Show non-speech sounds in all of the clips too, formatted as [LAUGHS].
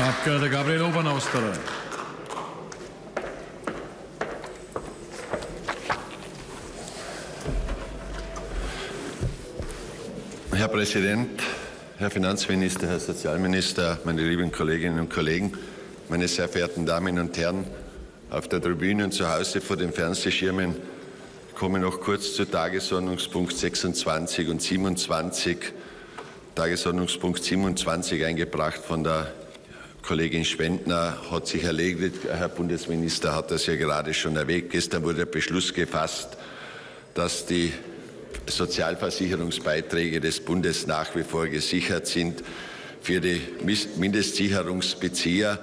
Abgeordneter Gabriel Obernosterer. Herr Präsident, Herr Finanzminister, Herr Sozialminister, meine lieben Kolleginnen und Kollegen, meine sehr verehrten Damen und Herren auf der Tribüne und zu Hause vor den Fernsehschirmen, komme noch kurz zu Tagesordnungspunkt 26 und 27. Tagesordnungspunkt 27 eingebracht von der Kollegin Spendner hat sich erledigt. Herr Bundesminister hat das ja gerade schon erwähnt. Gestern wurde der Beschluss gefasst, dass die Sozialversicherungsbeiträge des Bundes nach wie vor gesichert sind für die Mindestsicherungsbezieher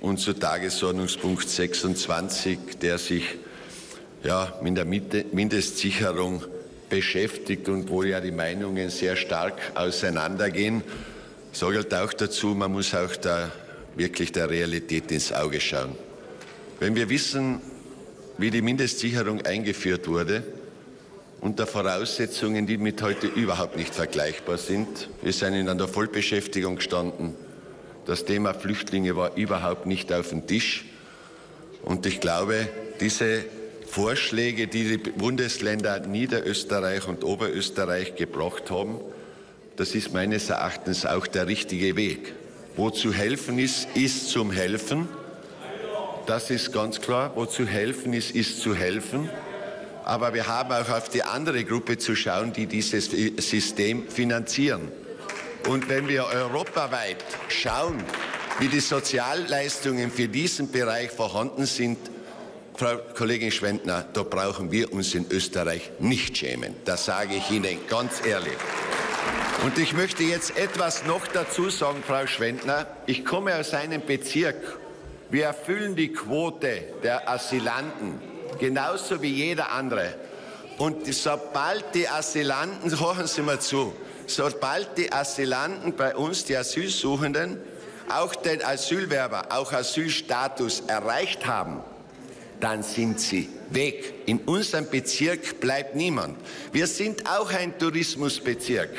und zu Tagesordnungspunkt 26, der sich ja, mit der Mindestsicherung beschäftigt und wo ja die Meinungen sehr stark auseinandergehen. Sagt auch dazu, man muss auch der, wirklich der Realität ins Auge schauen. Wenn wir wissen, wie die Mindestsicherung eingeführt wurde, unter Voraussetzungen, die mit heute überhaupt nicht vergleichbar sind. Wir sind in einer Vollbeschäftigung gestanden. Das Thema Flüchtlinge war überhaupt nicht auf dem Tisch. Und ich glaube, diese Vorschläge, die die Bundesländer Niederösterreich und Oberösterreich gebracht haben, das ist meines Erachtens auch der richtige Weg. Wo zu helfen ist, ist zum Helfen. Das ist ganz klar. Wo zu helfen ist, ist zu helfen. Aber wir haben auch auf die andere Gruppe zu schauen, die dieses System finanzieren. Und wenn wir europaweit schauen, wie die Sozialleistungen für diesen Bereich vorhanden sind, Frau Kollegin Schwendner, da brauchen wir uns in Österreich nicht schämen. Das sage ich Ihnen ganz ehrlich. Und ich möchte jetzt etwas noch dazu sagen, Frau Schwendner. Ich komme aus einem Bezirk. Wir erfüllen die Quote der Asylanten genauso wie jeder andere. Und sobald die Asylanten, [LAUGHS] hören Sie mal zu, sobald die Asylanten bei uns, die Asylsuchenden, auch den Asylwerber, auch Asylstatus erreicht haben, dann sind sie weg. In unserem Bezirk bleibt niemand. Wir sind auch ein Tourismusbezirk.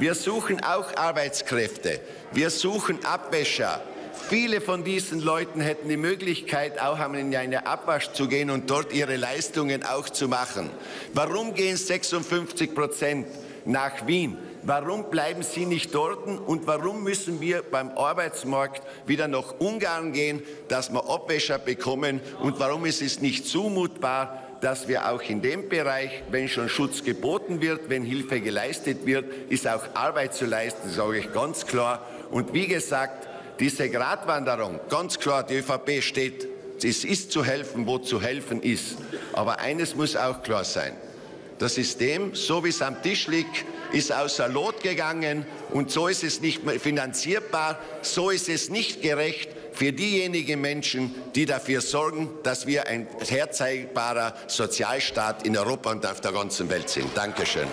Wir suchen auch Arbeitskräfte. Wir suchen Abwäscher. Viele von diesen Leuten hätten die Möglichkeit, auch in eine Abwasch zu gehen und dort ihre Leistungen auch zu machen. Warum gehen 56 Prozent nach Wien? Warum bleiben sie nicht dort? Und warum müssen wir beim Arbeitsmarkt wieder nach Ungarn gehen, dass wir Abwäscher bekommen? Und warum ist es nicht zumutbar, dass wir auch in dem Bereich, wenn schon Schutz geboten wird, wenn Hilfe geleistet wird, ist auch Arbeit zu leisten, sage ich ganz klar. Und wie gesagt, diese Gratwanderung, ganz klar, die ÖVP steht, es ist zu helfen, wo zu helfen ist. Aber eines muss auch klar sein. Das System, so wie es am Tisch liegt, ist außer Lot gegangen und so ist es nicht mehr finanzierbar, so ist es nicht gerecht für diejenigen Menschen, die dafür sorgen, dass wir ein herzeigbarer Sozialstaat in Europa und auf der ganzen Welt sind. Dankeschön.